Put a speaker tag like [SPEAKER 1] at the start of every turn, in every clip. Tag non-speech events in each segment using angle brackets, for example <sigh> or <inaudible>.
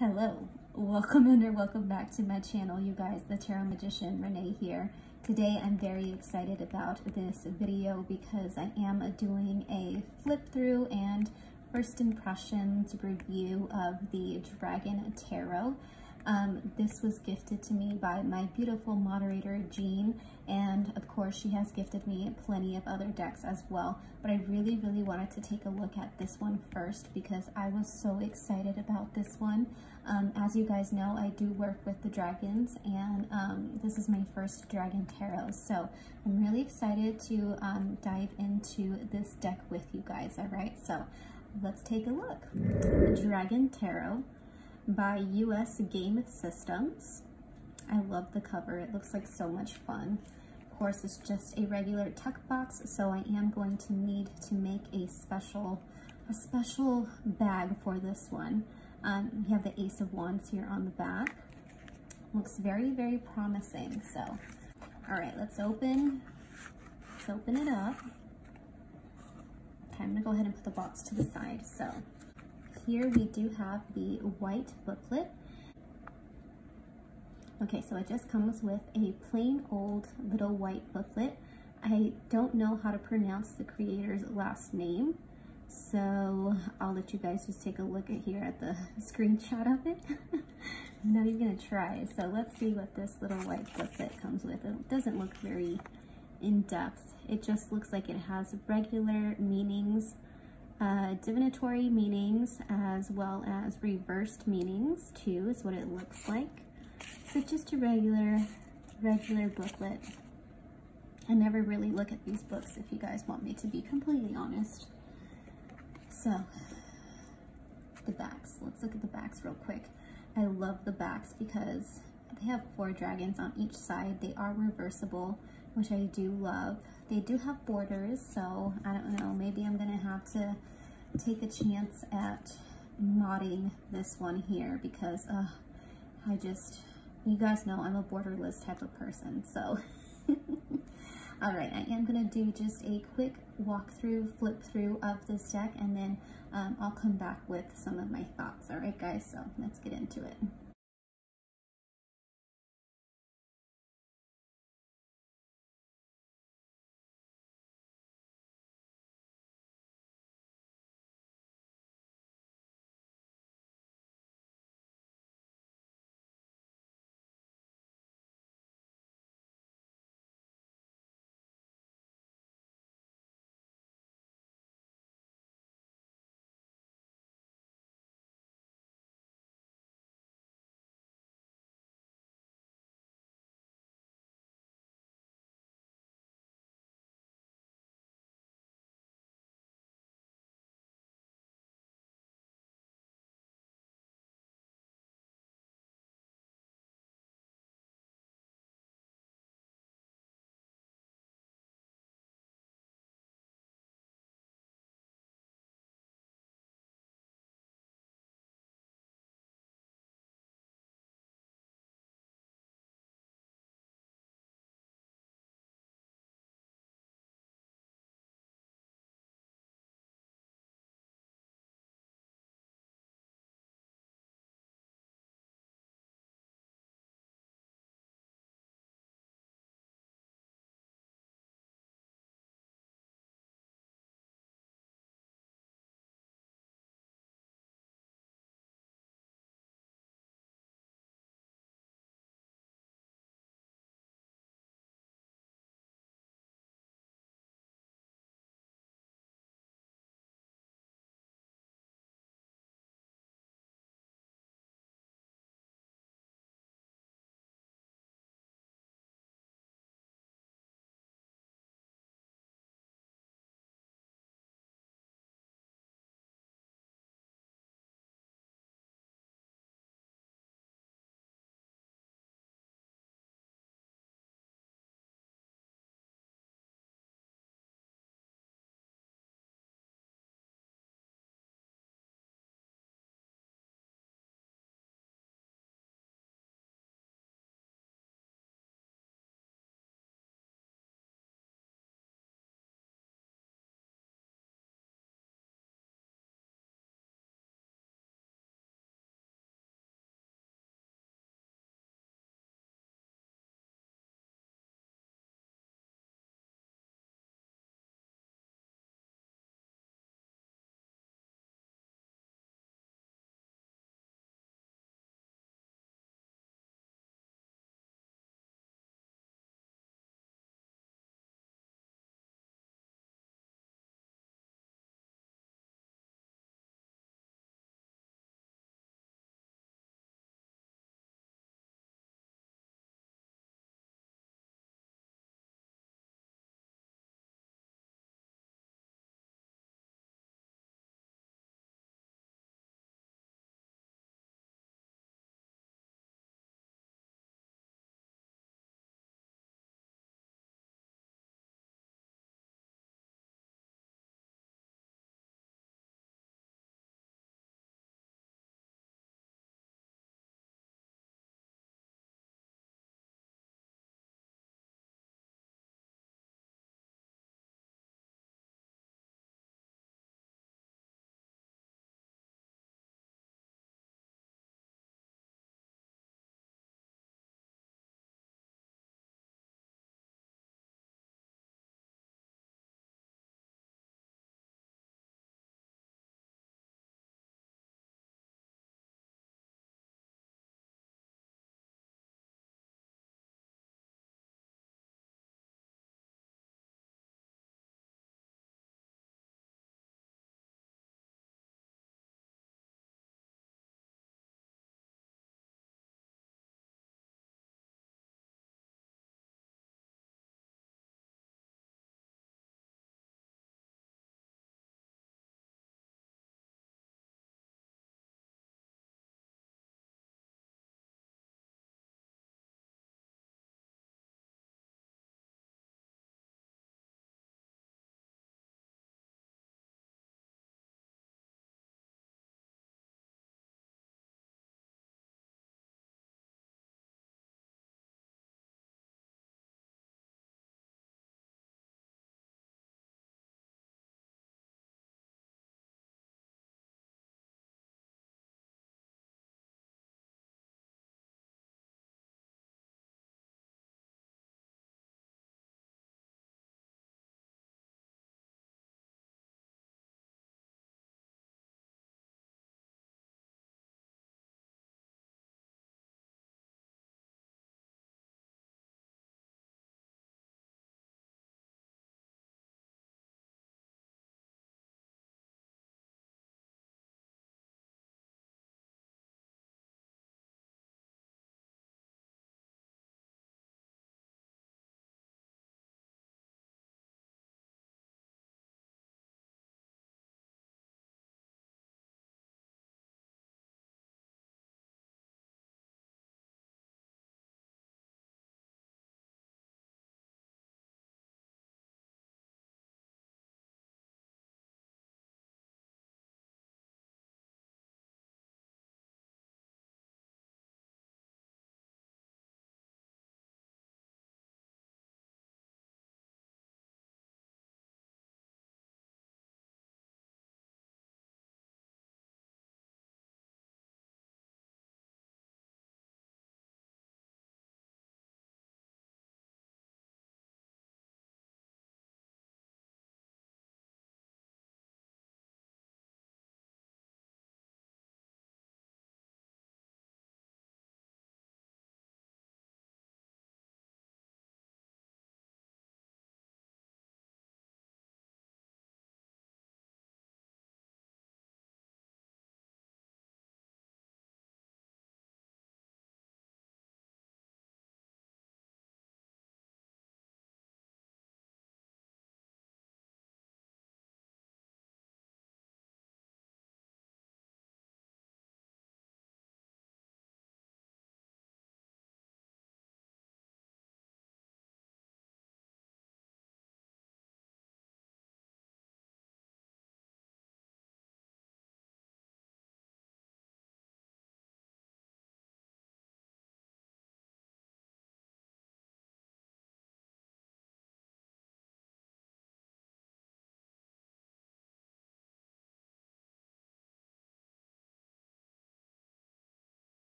[SPEAKER 1] Hello, welcome and or welcome back to my channel, you guys, the Tarot Magician Renee here. Today I'm very excited about this video because I am doing a flip through and first impressions review of the Dragon Tarot. Um, this was gifted to me by my beautiful moderator, Jean, and of course she has gifted me plenty of other decks as well, but I really, really wanted to take a look at this one first because I was so excited about this one. Um, as you guys know, I do work with the dragons, and um, this is my first Dragon Tarot, so I'm really excited to um, dive into this deck with you guys, all right? So let's take a look. Dragon Tarot by US Game Systems. I love the cover. It looks like so much fun. Of course, it's just a regular tuck box, so I am going to need to make a special, a special bag for this one. Um, you have the Ace of Wands here on the back. Looks very, very promising. So, all right, let's open, let's open it up. Okay, I'm gonna go ahead and put the box to the side. So here we do have the white booklet. Okay, so it just comes with a plain old little white booklet. I don't know how to pronounce the creator's last name, so I'll let you guys just take a look at here at the <laughs> screenshot of it. I'm not even gonna try. So let's see what this little white booklet comes with. It doesn't look very in-depth. It just looks like it has regular meanings uh, divinatory meanings as well as reversed meanings too is what it looks like. So just a regular, regular booklet. I never really look at these books if you guys want me to be completely honest. So the backs, let's look at the backs real quick. I love the backs because they have four dragons on each side. They are reversible, which I do love. They do have borders, so I don't know, maybe I'm gonna have to take a chance at modding this one here because uh, I just, you guys know I'm a borderless type of person, so. <laughs> All right, I am gonna do just a quick walkthrough, flip through of this deck, and then um, I'll come back with some of my thoughts. All right, guys, so let's get into it.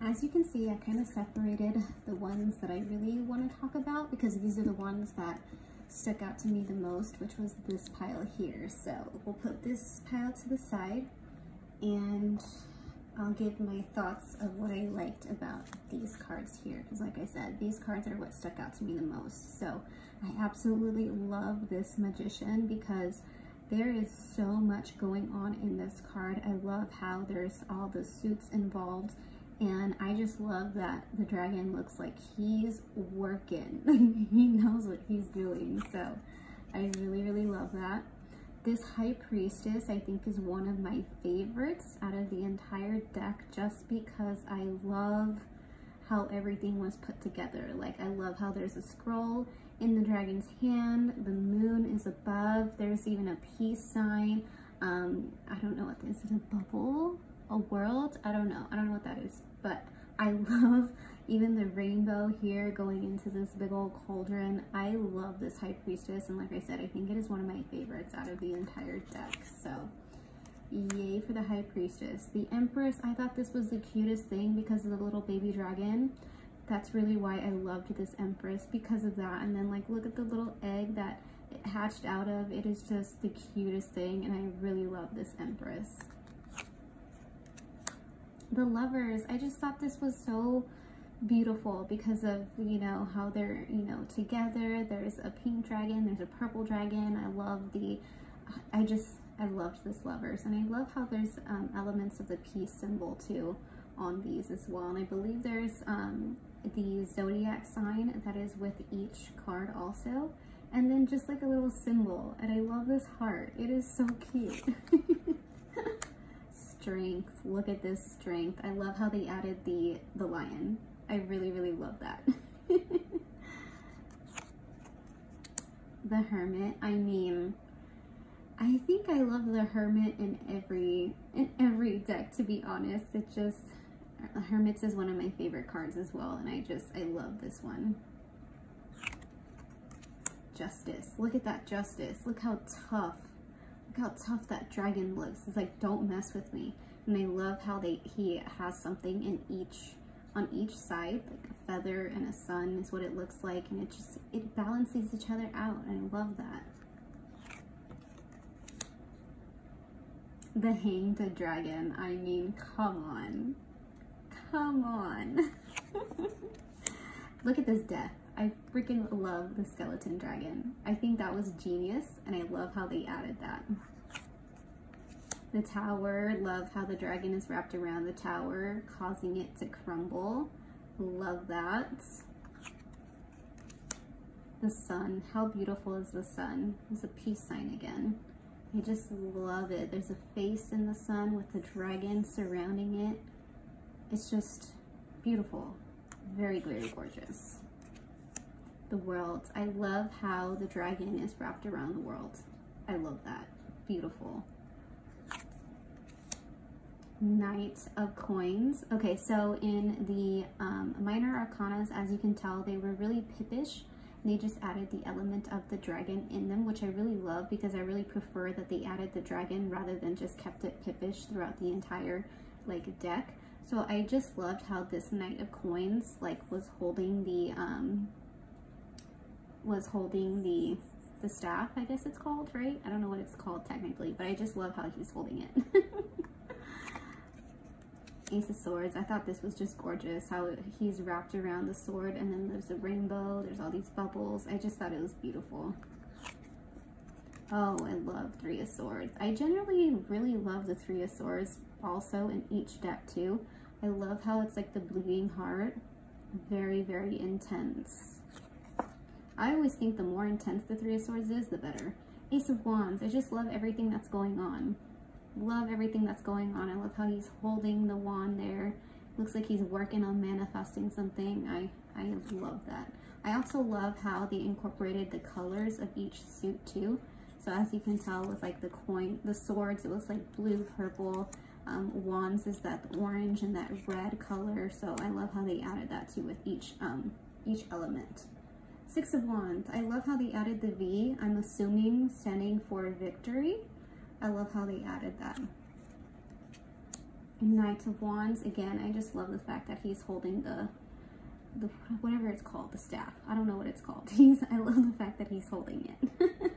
[SPEAKER 1] As you can see, I kind of separated the ones that I really want to talk about because these are the ones that stuck out to me the most, which was this pile here. So we'll put this pile to the side and I'll give my thoughts of what I liked about these cards here. Because like I said, these cards are what stuck out to me the most. So I absolutely love this Magician because there is so much going on in this card. I love how there's all the suits involved and I just love that the dragon looks like he's working. <laughs> he knows what he's doing. So I really, really love that. This High Priestess I think is one of my favorites out of the entire deck just because I love how everything was put together. Like I love how there's a scroll in the dragon's hand, the moon is above, there's even a peace sign. Um, I don't know what this is, a bubble? A world? I don't know. I don't know what that is but I <laughs> love even the rainbow here going into this big old cauldron. I love this High Priestess, and like I said, I think it is one of my favorites out of the entire deck, so yay for the High Priestess. The Empress, I thought this was the cutest thing because of the little baby dragon. That's really why I loved this Empress, because of that. And then, like, look at the little egg that it hatched out of. It is just the cutest thing, and I really love this Empress the lovers. I just thought this was so beautiful because of you know how they're you know together. There's a pink dragon there's a purple dragon. I love the i just i loved this lovers. And i love how there's um, elements of the peace symbol too on these as well. And i believe there's um, the zodiac sign that is with each card also. And then just like a little symbol. And i love this heart. It is so cute <laughs> strength. Look at this strength. I love how they added the, the lion. I really, really love that. <laughs> the hermit, I mean, I think I love the hermit in every in every deck to be honest. It just uh, hermits is one of my favorite cards as well and I just I love this one. Justice. Look at that justice. Look how tough how tough that dragon looks. It's like, don't mess with me. And I love how they he has something in each on each side, like a feather and a sun is what it looks like. And it just, it balances each other out. And I love that. The Hanged Dragon. I mean, come on. Come on. <laughs> Look at this death. I freaking love the skeleton dragon. I think that was genius and I love how they added that. The tower, love how the dragon is wrapped around the tower, causing it to crumble. Love that. The sun, how beautiful is the sun? It's a peace sign again. I just love it. There's a face in the sun with the dragon surrounding it. It's just beautiful. Very, very gorgeous the world. I love how the dragon is wrapped around the world. I love that. Beautiful. Knight of Coins. Okay, so in the um, minor arcanas, as you can tell, they were really pippish. They just added the element of the dragon in them, which I really love because I really prefer that they added the dragon rather than just kept it pippish throughout the entire like deck. So I just loved how this Knight of Coins like was holding the um, was holding the the staff, I guess it's called, right? I don't know what it's called technically, but I just love how he's holding it. <laughs> Ace of Swords. I thought this was just gorgeous, how he's wrapped around the sword, and then there's a rainbow, there's all these bubbles. I just thought it was beautiful. Oh, I love Three of Swords. I generally really love the Three of Swords also in each deck too. I love how it's like the bleeding heart. Very, very intense. I always think the more intense the Three of Swords is, the better. Ace of Wands, I just love everything that's going on. Love everything that's going on. I love how he's holding the wand there. Looks like he's working on manifesting something. I, I love that. I also love how they incorporated the colors of each suit too. So as you can tell with like the coin, the swords, it was like blue, purple. Um, wands is that orange and that red color. So I love how they added that too with each, um, each element. Six of Wands. I love how they added the V. I'm assuming standing for victory. I love how they added that. Knight of Wands. Again, I just love the fact that he's holding the, the whatever it's called, the staff. I don't know what it's called. <laughs> He's, I love the fact that he's holding it. <laughs>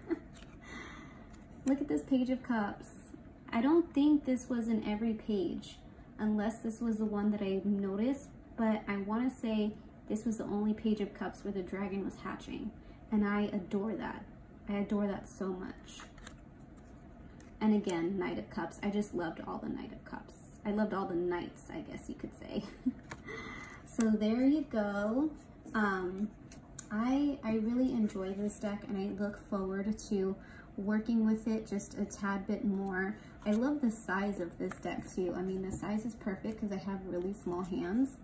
[SPEAKER 1] Look at this Page of Cups. I don't think this was in every page, unless this was the one that I noticed, but I want to say this was the only Page of Cups where the dragon was hatching, and I adore that. I adore that so much. And again, Knight of Cups. I just loved all the Knight of Cups. I loved all the knights, I guess you could say. <laughs> so there you go. Um, I, I really enjoy this deck and I look forward to working with it just a tad bit more. I love the size of this deck too. I mean, the size is perfect because I have really small hands.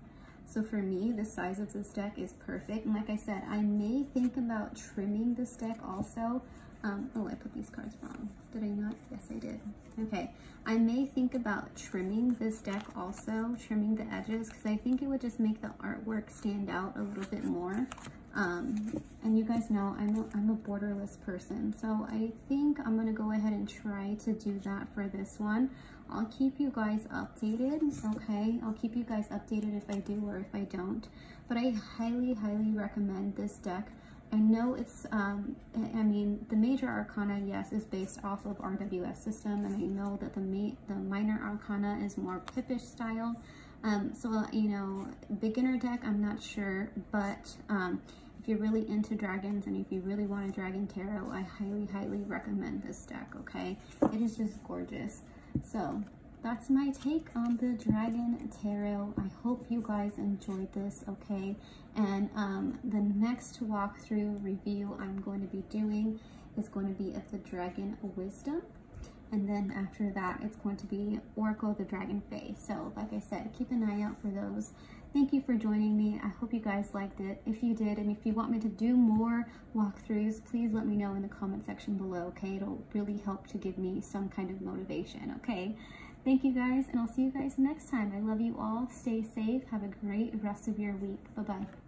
[SPEAKER 1] So for me, the size of this deck is perfect. And like I said, I may think about trimming this deck also. Um, oh, I put these cards wrong. Did I not? Yes, I did. Okay. I may think about trimming this deck also, trimming the edges, because I think it would just make the artwork stand out a little bit more. Um, and you guys know I'm a, I'm a borderless person, so I think I'm going to go ahead and try to do that for this one. I'll keep you guys updated, okay? I'll keep you guys updated if I do or if I don't. But I highly, highly recommend this deck. I know it's, um, I mean, the major arcana, yes, is based off of RWS system, and I know that the, ma the minor arcana is more Pippish style. Um, so, you know, beginner deck, I'm not sure, but um, if you're really into dragons and if you really want a dragon tarot, I highly, highly recommend this deck, okay? It is just gorgeous. So, that's my take on the Dragon Tarot. I hope you guys enjoyed this, okay? And um, the next walkthrough review I'm going to be doing is going to be of the Dragon Wisdom. And then after that, it's going to be Oracle the Dragon Fae. So like I said, keep an eye out for those. Thank you for joining me. I hope you guys liked it. If you did, and if you want me to do more walkthroughs, please let me know in the comment section below, okay? It'll really help to give me some kind of motivation, okay? Thank you guys, and I'll see you guys next time. I love you all. Stay safe. Have a great rest of your week. Bye-bye.